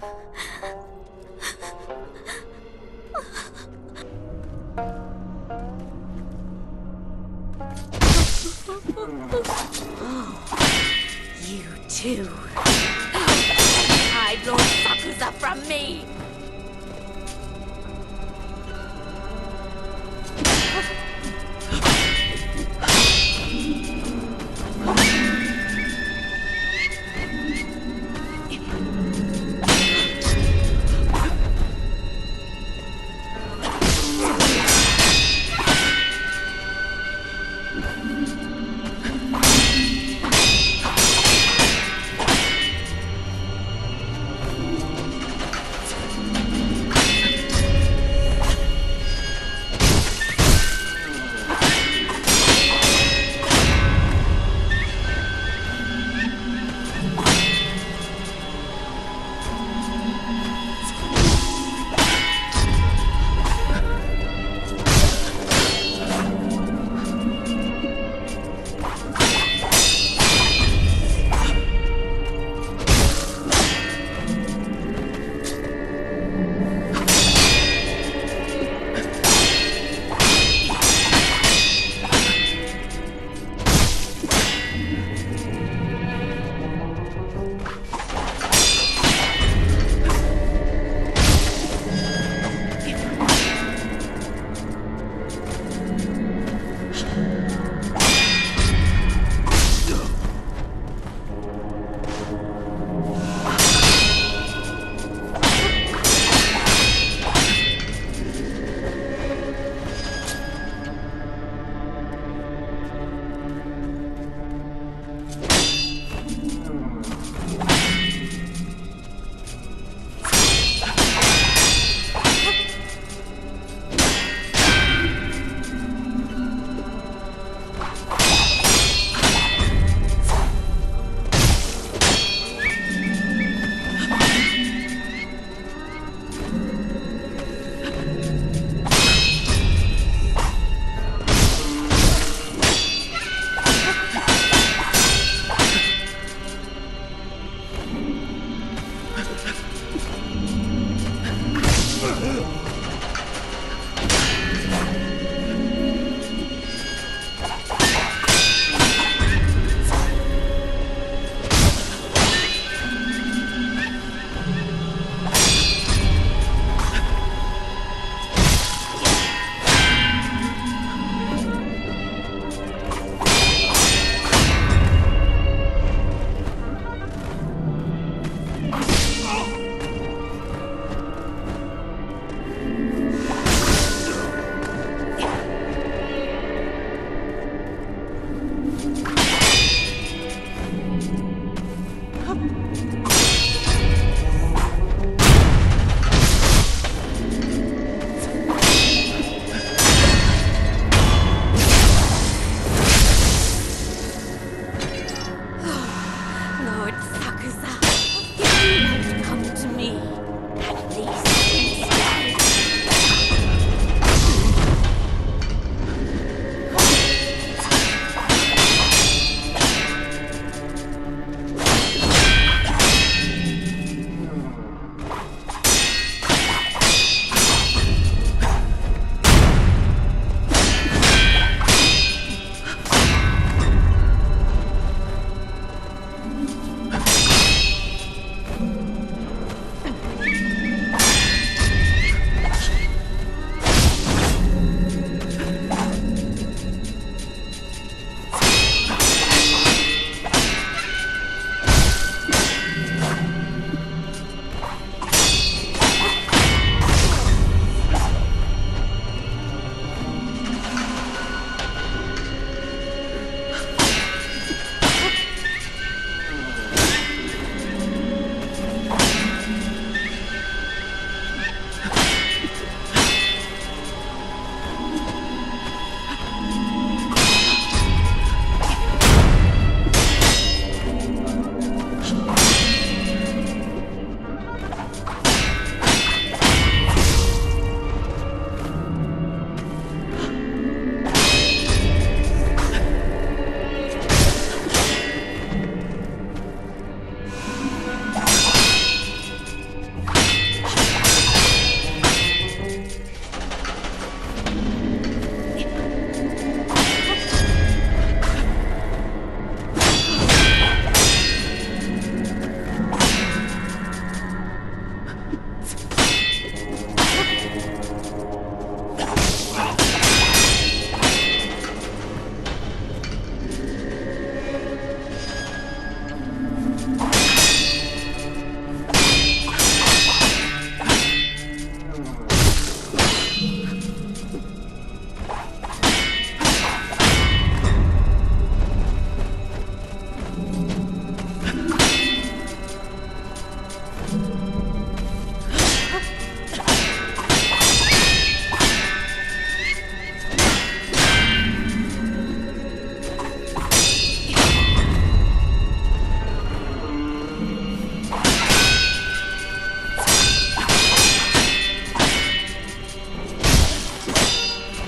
You too. Hide Lord Sakusa from me! あっ!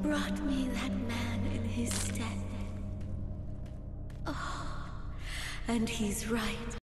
brought me that man in his stead. Oh, and he's right.